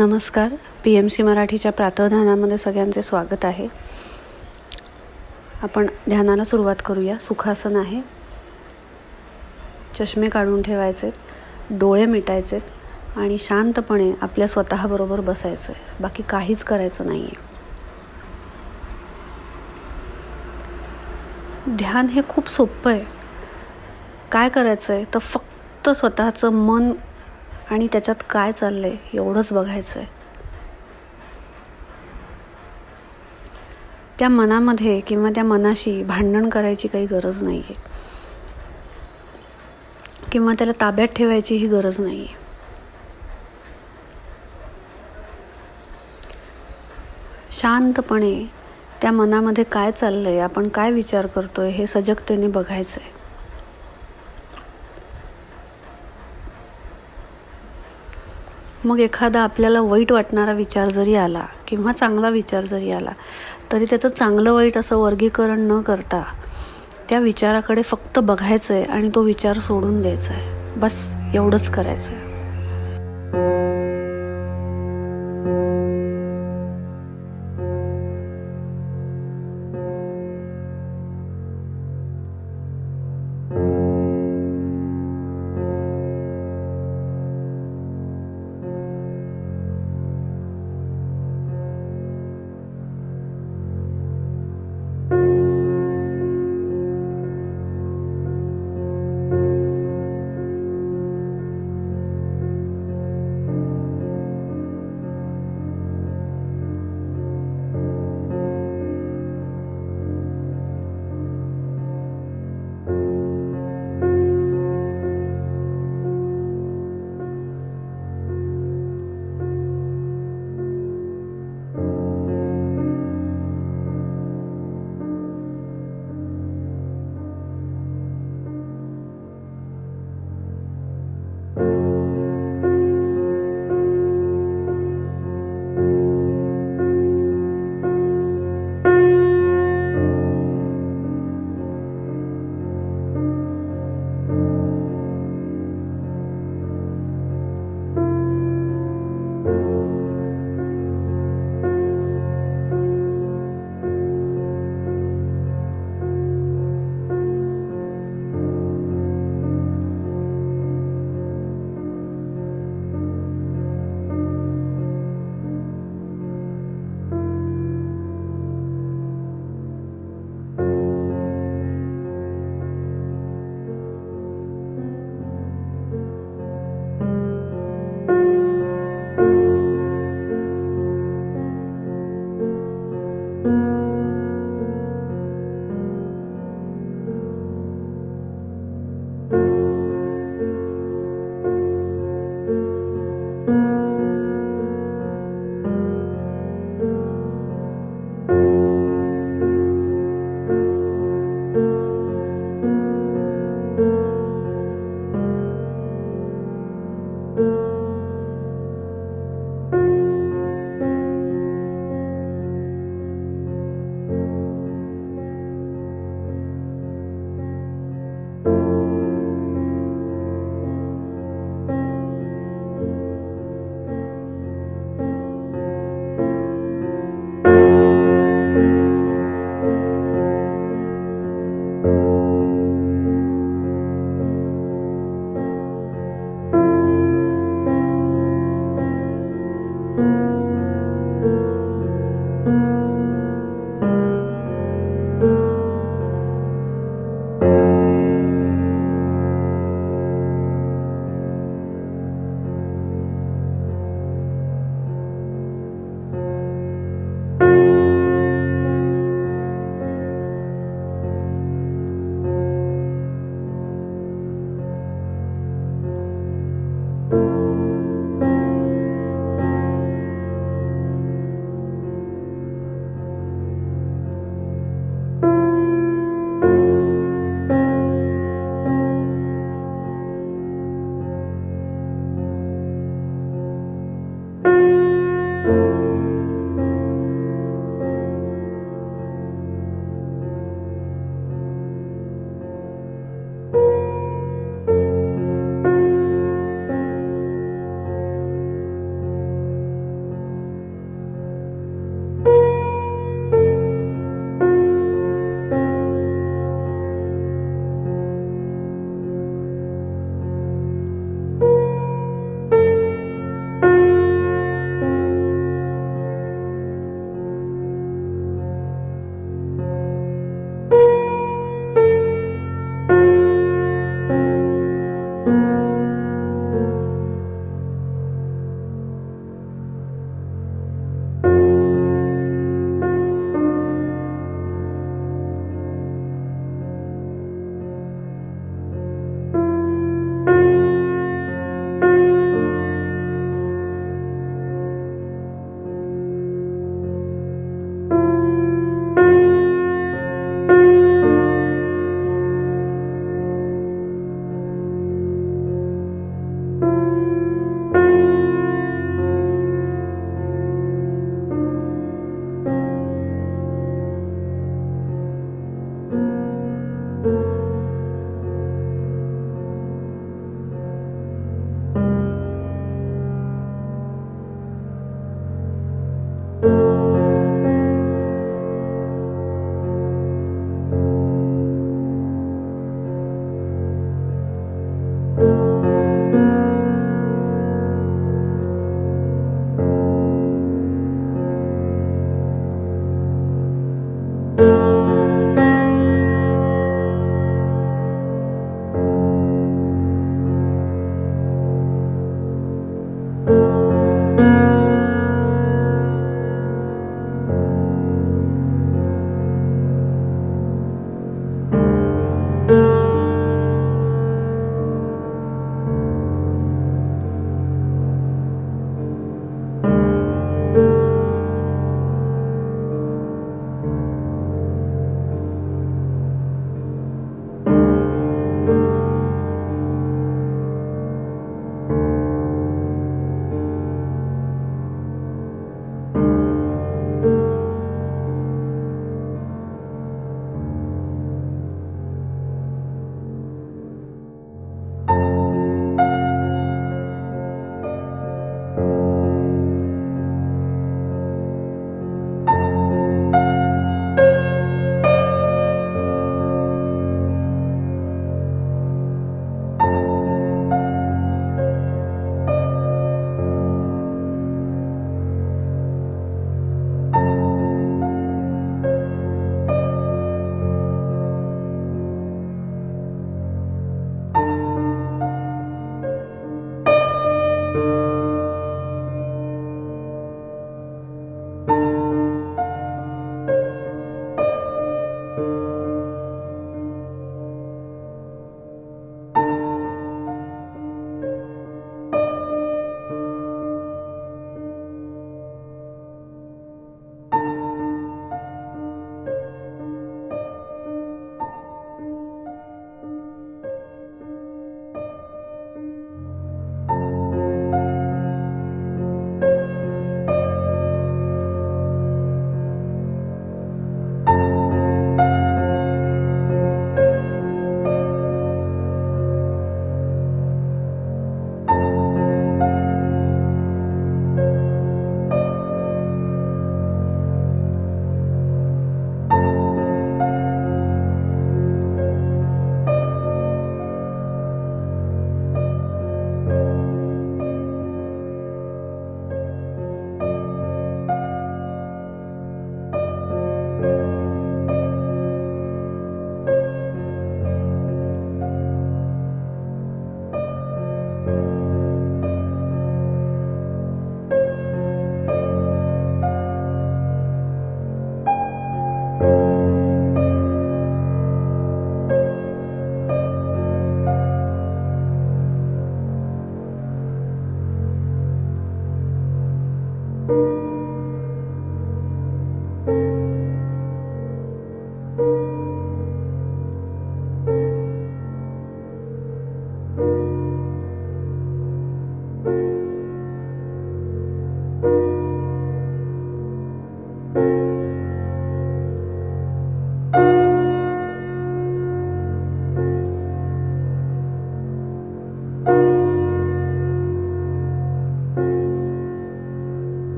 नमस्कार. P M C मराठीच्या प्रातःध्यानामध्ये सगळ्यांचे स्वागत आहे. आपण ध्यानाला सुरुवात करूया. सुखासन आहे. चष्मे काढून ठेवायचे डोळे मिटायचेत आणि शांतपणे आपल्या स्वतःबरोबर बसायचं आहे बाकी काहीच करायचं नाही आहे ध्यान हे खूप सोपं आहे. काय करायचं आहे तर फक्त स्वतःचं मन आणि त्याच्यात काय चाललं आहे एवढंच बघायचं आहे त्या मनामध्ये किंवा त्या मनाशी भांडण करायची काही गरज नाही आहे किंवा त्याला ताब्यात ठेवायची ही गरज नाही आहे शांतपणे त्या मनामध्ये काय चाललंय आपण काय विचार करतोय हे सजगतेने बघायचं आहे मग एखादा आपल्याला वाईट वाटणारा विचार जरी आला किंवा चांगला विचार जरी आला तरी त्याचं चांगलं वाईट असं वर्गीकरण न करता त्या विचाराकडे फक्त बघायचं आहे आणि तो विचार सोडून द्यायचा आहे बस एवढंच करायचं आहे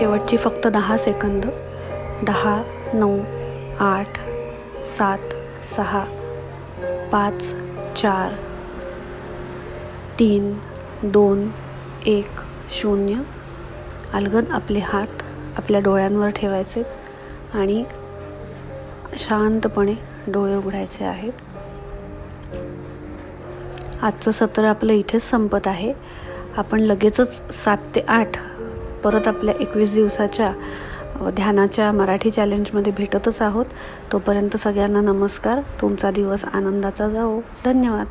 शेवटची फक्त दहा सेकंद. दहा नऊ आठ सात सहा पाच चार तीन दोन एक शून्य. अलगद आपले हात आपल्या डोळ्यांवर ठेवायचे आणि शांतपणे डोळे उघडायचे आहेत. आजचं सत्र आपलं इथेच संपत आहे. आपण लगेचच सात ते आठ परत आपल्या एकवीस दिवसाच्या ध्यानाच्या मराठी चॅलेंजमध्ये भेटतच आहोत. तोपर्यंत सगळ्यांना नमस्कार. तुमचा दिवस आनंदाचा जाओ धन्यवाद.